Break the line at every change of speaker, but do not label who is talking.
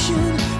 destination